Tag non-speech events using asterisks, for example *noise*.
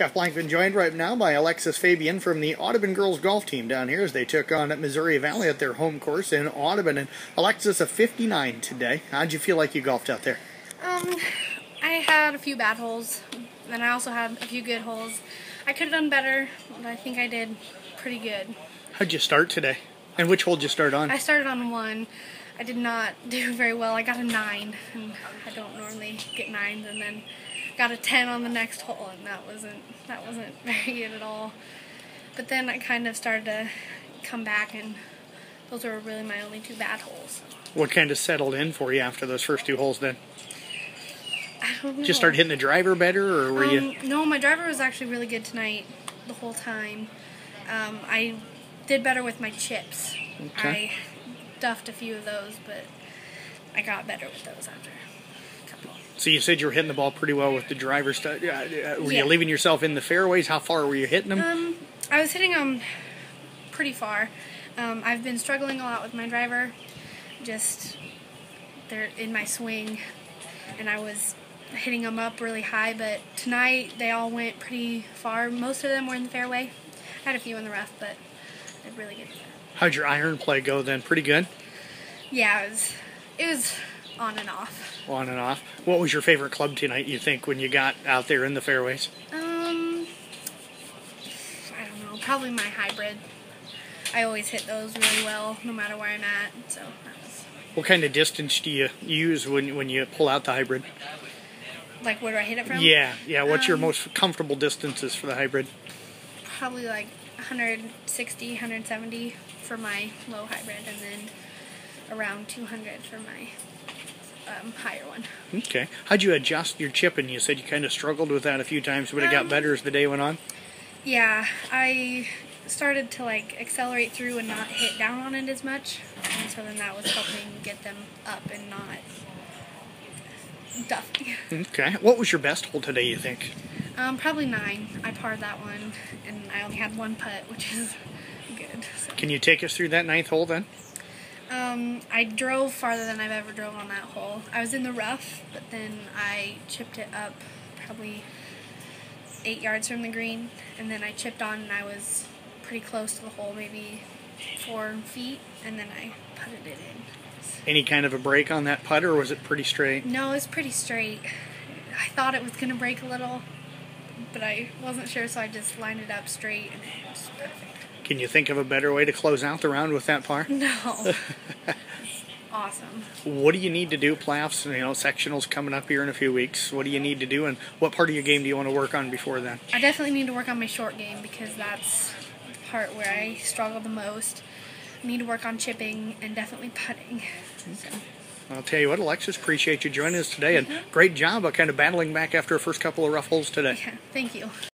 Jeff Blankman joined right now by Alexis Fabian from the Audubon girls golf team down here as they took on at Missouri Valley at their home course in Audubon. And Alexis, a 59 today. How'd you feel like you golfed out there? Um, I had a few bad holes, and I also had a few good holes. I could have done better, but I think I did pretty good. How'd you start today? And which hole did you start on? I started on one. I did not *laughs* do very well. I got a nine, and I don't normally get nines, and then got a 10 on the next hole and that wasn't that wasn't *laughs* very good at all. But then I kind of started to come back and those were really my only two bad holes. What kind of settled in for you after those first two holes then? I don't know. just start hitting the driver better or were um, you no my driver was actually really good tonight the whole time. Um, I did better with my chips. Okay. I duffed a few of those but I got better with those after so you said you were hitting the ball pretty well with the driver stuff. Were yeah. you leaving yourself in the fairways? How far were you hitting them? Um, I was hitting them pretty far. Um, I've been struggling a lot with my driver. Just they're in my swing, and I was hitting them up really high. But tonight they all went pretty far. Most of them were in the fairway. I had a few in the rough, but I really good. How'd your iron play go then? Pretty good. Yeah, it was. It was on and off. On and off. What was your favorite club tonight? You think when you got out there in the fairways? Um, I don't know. Probably my hybrid. I always hit those really well, no matter where I'm at. So was. What kind of distance do you use when when you pull out the hybrid? Like where do I hit it from? Yeah, yeah. What's um, your most comfortable distances for the hybrid? Probably like 160, 170 for my low hybrid, and then around 200 for my um, higher one. Okay. How'd you adjust your chipping? You said you kind of struggled with that a few times, but it got um, better as the day went on. Yeah, I started to like accelerate through and not hit down on it as much, and so then that was helping get them up and not duffy. Okay. What was your best hole today? You think? Um, probably nine. I parred that one, and I only had one putt, which is good. So. Can you take us through that ninth hole then? Um, I drove farther than I've ever drove on that hole. I was in the rough, but then I chipped it up probably eight yards from the green, and then I chipped on and I was pretty close to the hole, maybe four feet, and then I putted it in. Any kind of a break on that putt, or was it pretty straight? No, it was pretty straight. I thought it was going to break a little, but I wasn't sure, so I just lined it up straight, and it was perfect. Can you think of a better way to close out the round with that par? No. *laughs* awesome. What do you need to do, playoffs? You know, sectionals coming up here in a few weeks. What do you need to do, and what part of your game do you want to work on before then? I definitely need to work on my short game because that's the part where I struggle the most. I need to work on chipping and definitely putting. So. I'll tell you what, Alexis, appreciate you joining us today, and mm-hmm. great job of kind of battling back after a first couple of rough holes today. Yeah, thank you.